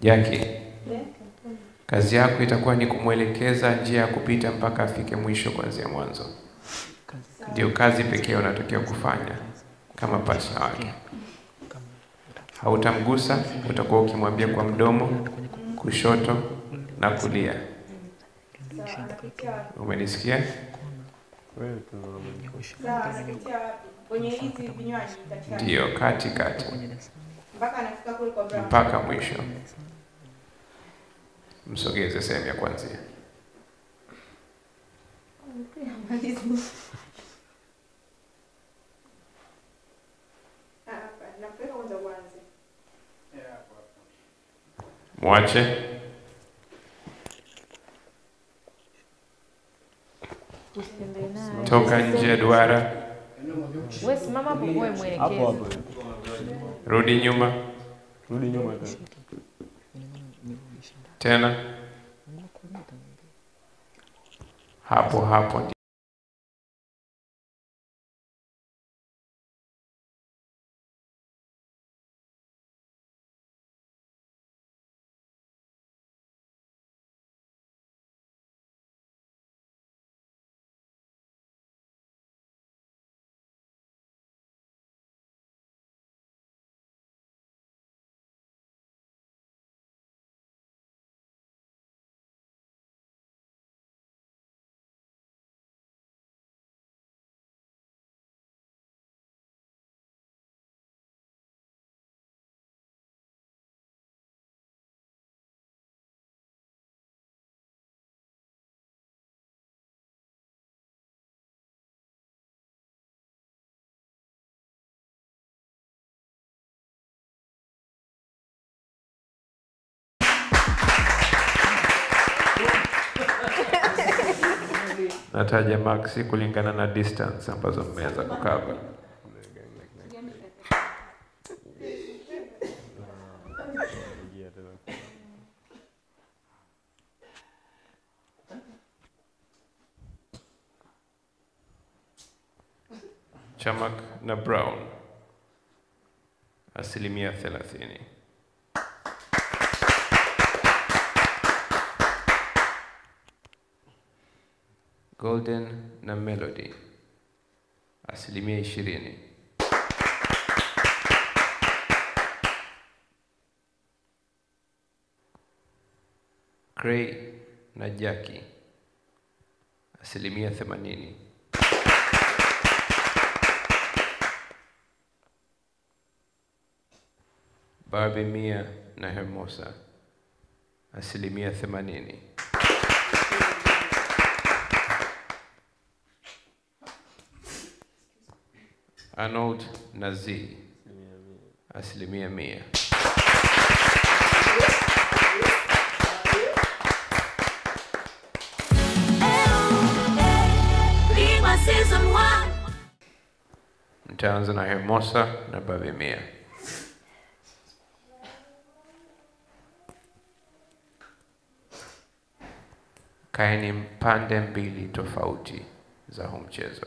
Jackie, kazi yako itakuwa ni kumwelekeza njia ya kupita mpaka afike mwisho kuanzia mwanzo. Ndio kazi pekee unatakiwa kufanya kama partner wake. Hautamgusa, utakuwa ukimwambia kwa mdomo, kushoto na kulia. Umenisikia? Katikati. Ndio, kati kati Mpaka anafika kule kwa brown. mpaka mwisho. Msogeze sehemu ya kwanzia. Ah. Mwache. Toka nje ya duara, Wewe simama hapo. Rudi nyuma Rudi nyuma tena. tena, hapo hapo. Nataja maxi kulingana na distance ambazo mmeanza kukava. Chamak na Brown asilimia thelathini. Golden na Melody asilimia ishirini. Cray na Jackie asilimia themanini. Barbie Mia na Hermosa asilimia themanini. Arnold na Z asilimia mia. Mtaanza na Hermosa na Babi Mia. Kaeni pande mbili tofauti za huu mchezo.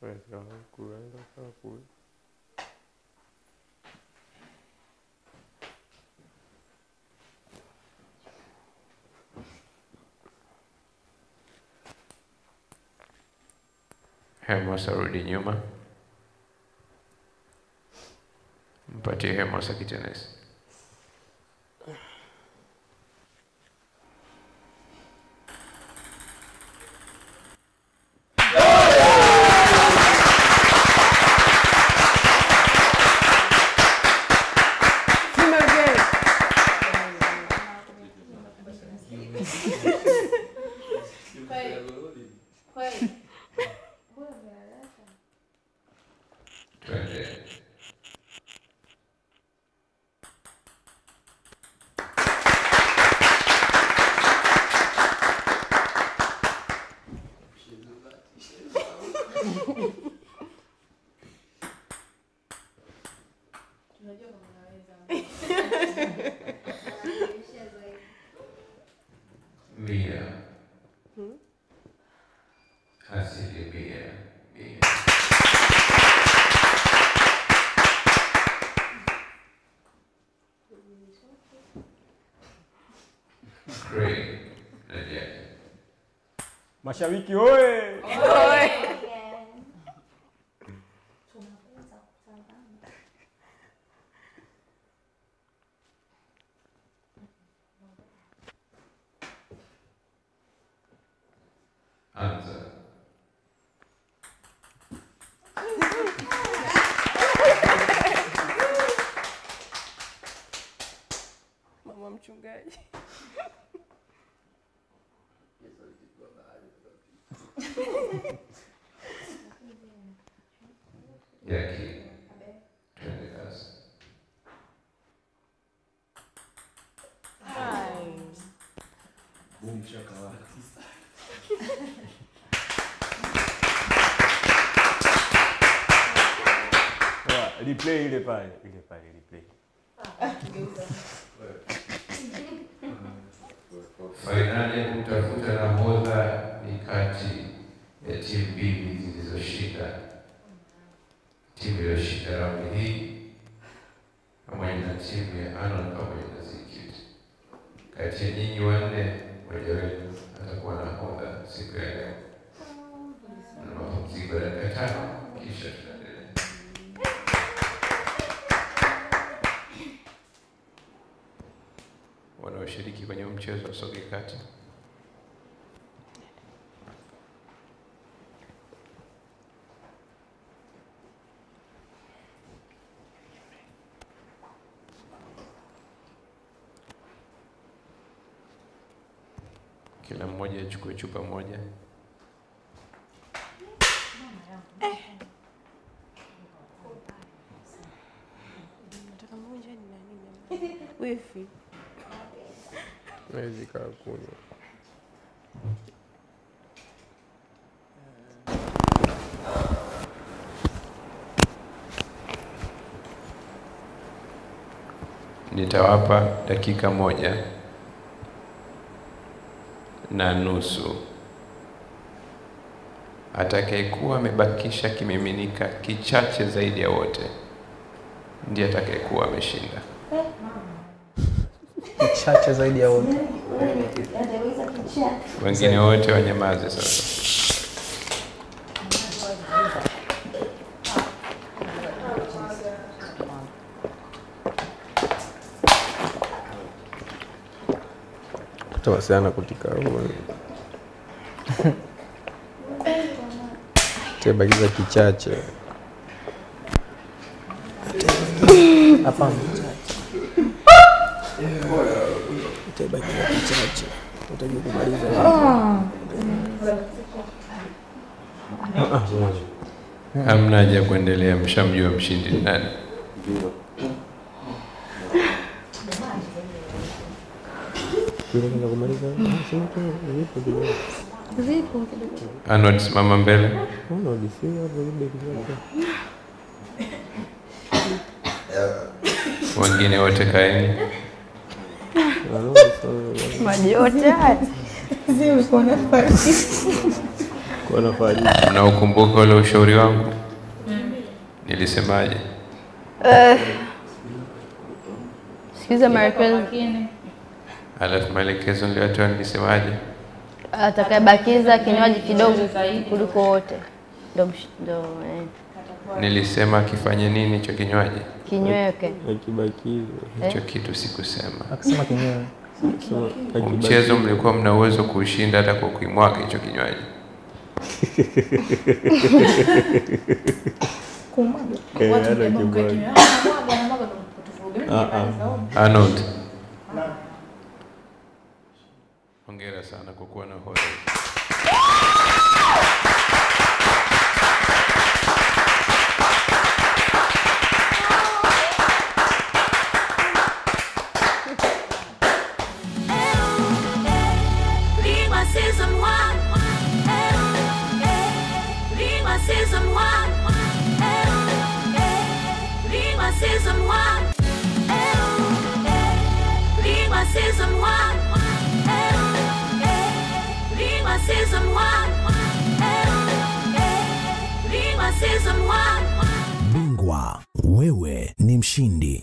Wewe sawa, kuenda sawa kule. Hermosa rudi nyuma, mpatie Hermosa Foi. Na oye! e aqui? Cadê casa? Ai. Bum, chacalaca. Replay, il est pas, il est pas, il replay. Fainali né? kutafuta na modha ni kati ya timu mbili zilizoshinda. Timu iliyoshinda raundi hii pamoja na timu ya Anon pamoja na Zikit. Kati ya nyinyi wanne, mmoja wenu atakuwa nahodha siku ya leo. Na mapumziko ya dakika tano, kisha tunaendelea. Wanaoshiriki kwenye mchezo wasoge kati. Mmoja achukue chupa moja. Moja? Wifi. Hawezi kaa kunywa. Nitawapa dakika moja na nusu. Atakayekuwa amebakisha kimiminika kichache zaidi ya wote ndiye atakayekuwa ameshinda. Kichache zaidi ya wote. Wengine wote wanyamaze sasa. Hata wasiana kutika roho. Tebakiza kichache. Hapana. Utabakiza kichache. Utajua kumaliza. Hamna haja kuendelea, mshamjua mshindi ni nani. Kumaliza. Ah, kidogo. Simama mbele. Wengine wote kaeni. Maji yote ule ushauri wangu? Nilisemaje? Sikiza maelekezo. Alafu maelekezo niliyotoa nilisemaje? Atakayebakiza kinywaji kidogo kuliko wote ndo ndo eh, Nilisema kifanye nini hicho kinywaji? kinyweke. Akibakiza. Hicho kitu sikusema. Akisema kenyewe. Sema Mchezo mlikuwa mna uwezo kuushinda hata kwa kuimwaga hicho kinywaji. Eh. Ah ah. Arnold, hongera sana kwa kuwa na Lima season season one. Bingwa, wewe ni mshindi.